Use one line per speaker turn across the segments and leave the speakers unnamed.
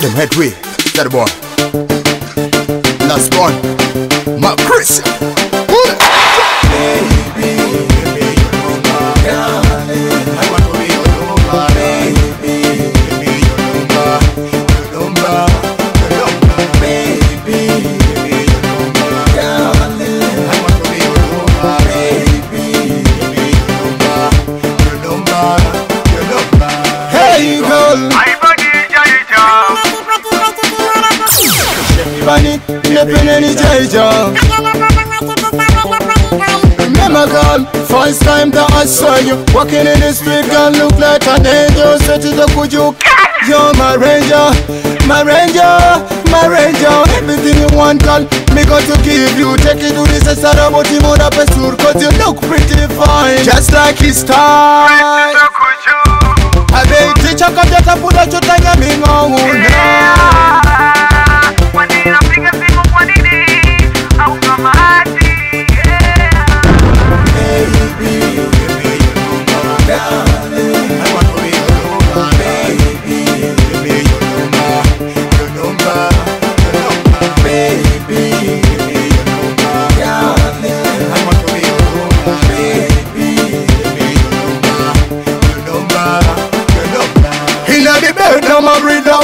Them headway, that boy. Last one, my Chris. Nipping any jaja. Remember girl, first time that I saw you. Walking in the street, girl, look like an angel. Said to the could you You're my ranger, my ranger, my ranger. Everything you want, girl, me got to give you. Take you to this Sara, but you mother pesur Cause you look pretty fine. Just like his style. Abe, teacher, come just put a chutanya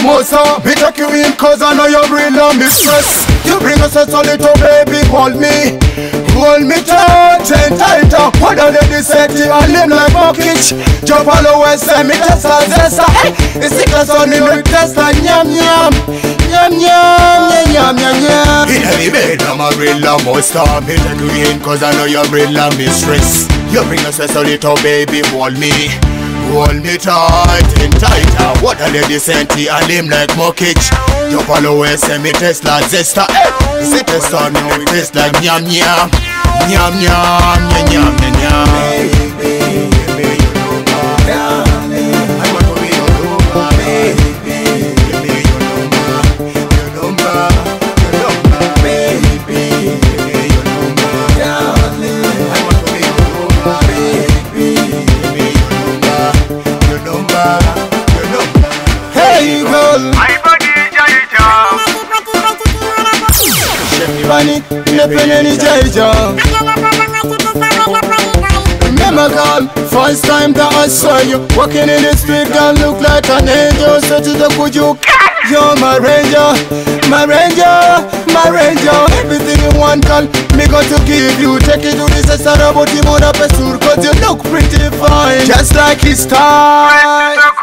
my mosa Me take you in cause I know your breeder mistress. You bring us a little baby, hold me. Hold me tight and tighter What are they set you and live like Mokich Jump all the way, say me test a zesta Hey, it's the class on me, me test a nyam nyam Nyam nyam, nyam nyam nyam Inna the bed, now my breeder mosa Me take you in cause I know your breeder mistress. You bring us a little baby, hold me Hold me tight and tighter What a lady sent you and him like Mokich Jump all the send me like Zesta. Eh, a test on you, it taste like nyam nyam Nyam nyam, nyam nyam nyam Hey girl, Bunny, nipping any jaja Remember girl, first time that I saw you Walking in the street, girl, look like an angel Said to the could you You're my ranger, my ranger, my ranger Everything you want, girl, me got to give you Take it to this Sara, but you mother pesur Cause you look pretty fine Just like his style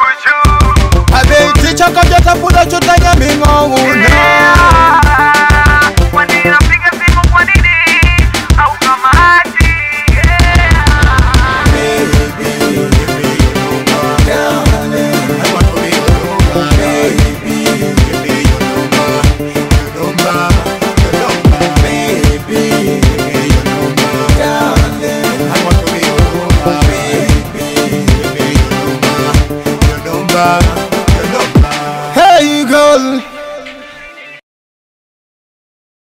back. Hey, girl.